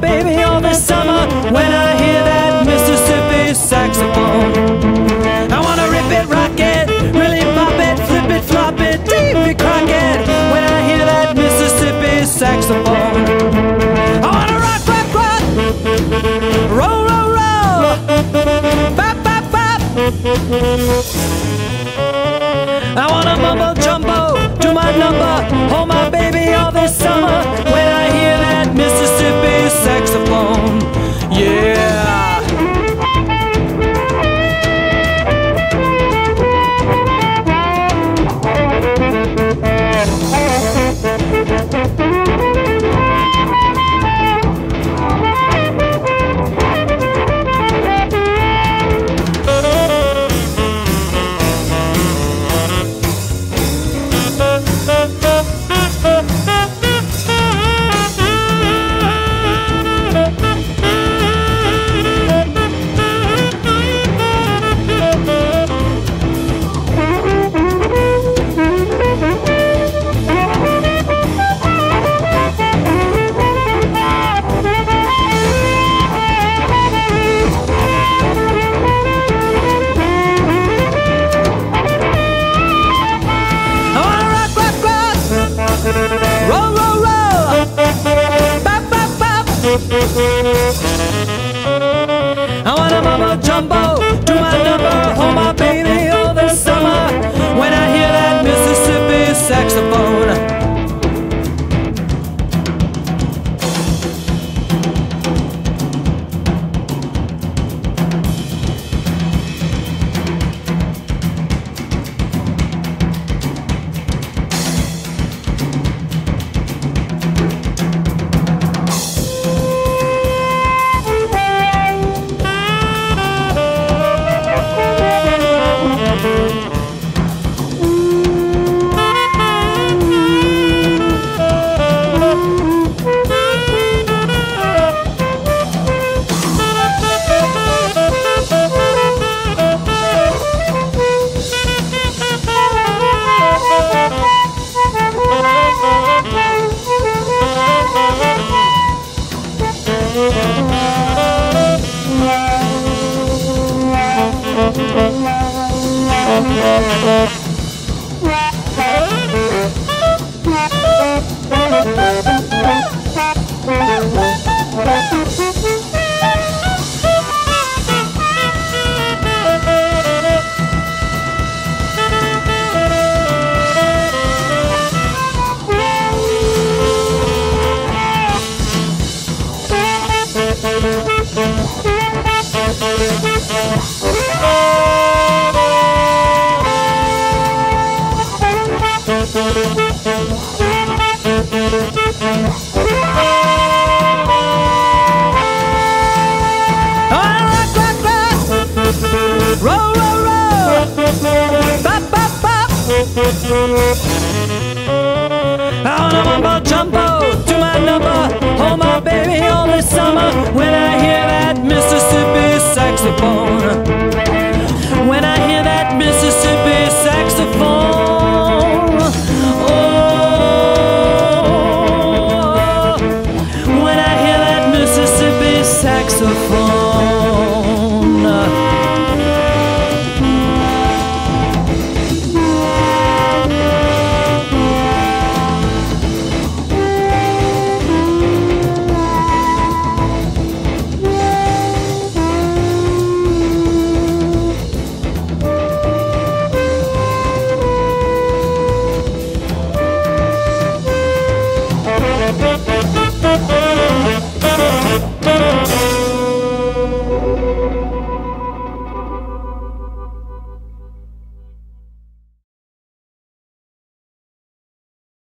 baby all this summer when I hear that Mississippi saxophone. I wanna rip it, rock it, really pop it, flip it, flop it, Davy Crockett when I hear that Mississippi saxophone. I wanna rock, rock, rock, roll, roll, roll, bop, bop, bop. I wanna mumbo jumbo, do my number, hold my baby all this summer I wanna mumbo jumbo, I wanna wanna mumbo jumbo, do my number, hold my baby all this summer. When I